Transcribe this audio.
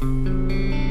Música